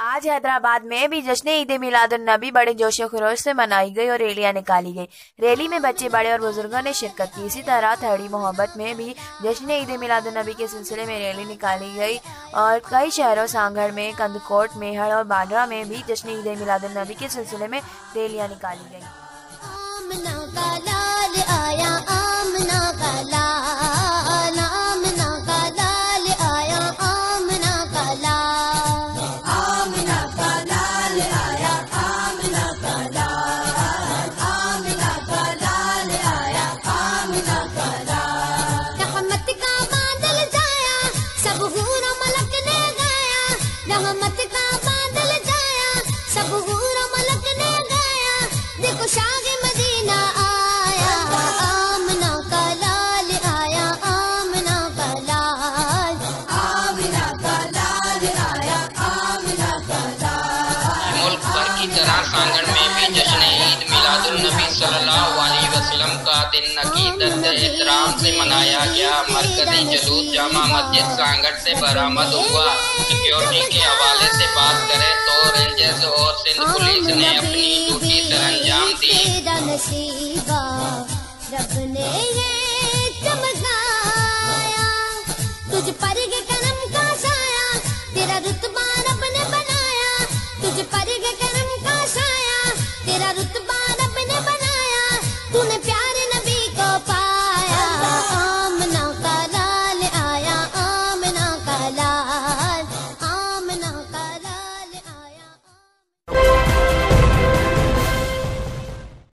आज हैदराबाद में भी जश्न ईद मिलाद नबी बड़े जोश खरोश से मनाई गई और रैलियाँ निकाली गई। रैली में बच्चे, बड़े और बुज़ुर्गों ने शिरकत की। इसी तरह थड़ी मोहब्बत में भी जश्न ईद मिलाद नबी के सिलसिले में रैली निकाली गई और कई शहरों सांगड़ में, कंदकोट, मेहड़ और बांद्रा में भी जश्न ईद मिलाद नबी के सिलसिले में रैलियाँ निकाली गई। रहमत का बादल जाया सब हूरों मलक ने गाया। देखो शाग मदीना आया आमना का लाल आया आमना का लाल। आमना का लाल आया आमना का लाल। मुल्क भर की तरह सांगड़ में भी जश्न ईद मिलादुल नबी सल्लल्लाहु दिन नकीदत इतराम से मनाया गया। मरकजी जलूस जामा, मस्जिद सांगट से बरामद हुआ। सिक्योरिटी के हवाले से बात करें तो रेंजर्स और सिंध पुलिस ने अपनी ड्यूटी सर अंजाम दी तेरा रुतबा